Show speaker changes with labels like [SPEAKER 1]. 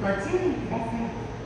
[SPEAKER 1] Владимир Ясенко.